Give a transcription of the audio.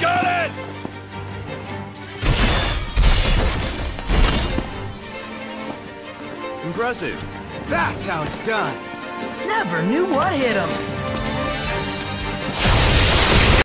Got it! Impressive. That's how it's done. Never knew what hit him.